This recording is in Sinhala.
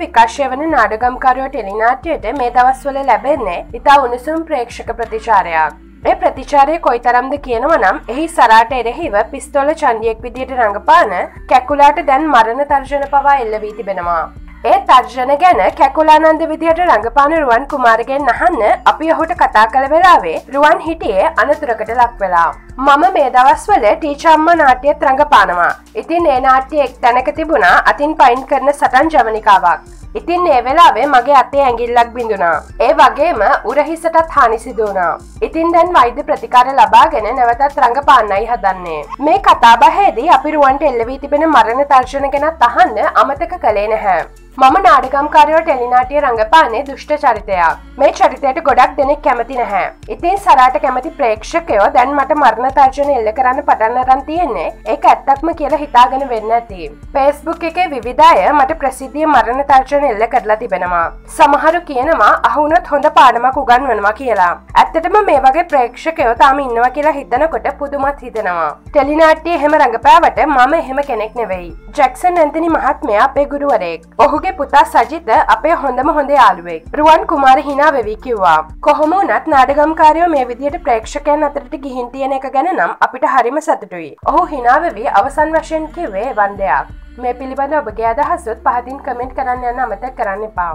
විකාශය වන නාඩගම්කරුව ටෙලිනාට්‍යයට මේ දවස්වල ලැබෙන්නේ ඉතා උණුසුම් ප්‍රේක්ෂක ප්‍රතිචාරයක්. ඒ ප්‍රතිචාරය කොයි තරම්ද කියනව නම් එහි සරාට එරෙහිව පිස්තෝල චන්දියෙක් විදියට රඟපාන කැකුලාට දැන් මරණ තර්ජන පවා එල්ල වී තිබෙනවා. ඒ තර්ජන ගැන කැකුලානන්ද විදිහට රඟපාන රුවන් කුමාරගෙන් අහන්න අපි ඔහුට කතා කළ වෙලාවේ රුවන් හිටියේ අනතුරකට ලක් වෙලා. මම මේ දවස්වල ටීචම්ම නාට්‍යත් රඟපානවා. ඉතින් ඒ නාට්‍ය එක් තැනක තිබුණා අතින් පයින් කරන සටන් ජවනිකාවක්. ඉතින් ඒ වෙලාවේ මගේ අතේ ඇඟිල්ලක් බිඳුනා. ඒ වගේම උරහිසටත් හානි සිදුවනා. ඉතින් දැන් වෛද්‍ය ප්‍රතිකාර ලබාගෙන නැවතත් රඟපාන්නයි හදන්නේ. මේ කතාබහේදී අපි රුවන්ට එල්ලවී තිබෙන මරණ තර්ශන ගැනත් අහන්න අමතක කළේ නැහැ. මම නාඩගම්කාරයෝ ටෙලිනාටිය රඟපානේ දුෂ්ට චරිතයක්. මේ චරිතයට ගොඩක් දෙනෙක් කැමති නැහැ. ඉතින් සරාට කැමති ප්‍රේක්ෂකයෝ දැන් මට මරණ තර්ජන එල්ල කරන්න පටන්නරන් තියෙන්නේ. ඒක ඇත්තක්ම කියලා හිතාගෙන වෙන්න ඇති පේස්බුක් එකේ විවිධය මට ප්‍රසිද්ධිය මරණ තර්ජන එල්ල කරලා තිබෙනවා. සමහරු කියනවා අහුනත් හොඳ පාඩමක් උගන්වනවා කියලා. ඇත්තටම මේ වගේ ප්‍රේක්ෂකයෝ තාම ඉන්නවා කියලා හිතනකොට පුදුමත් හිතෙනවා. ටෙලිනාට්ටිය එහෙම රඟපෑවට මම එහෙම කෙනෙක් නෙවෙයි. ජැක්සන් ඇන්තනි මහත්මයා අපේ ගුරුවරෙක් ඔහුගේ පුතා සජිත අපේ හොඳම හොඳ යාළුවෙක්. රුවන් කුමාර හිනා වෙවී කිව්වා. කොහොම වනත් නාඩගම්කාරයෝ මේ විදියට ප්‍රේක්ෂකයන් අතරට ගිහින් තියෙන එක ගැන නම් අපිට හරිම සතුටුයි. ඔහු හිනාවෙවී අවසන් වශයෙන් කිව්වේ වන්දයක්. මේ පිළිබඳ ඔබගේ අදහසුත් පහතින් කමෙන්ට් කරන්න යන්න අමතක් කරන්න එපා.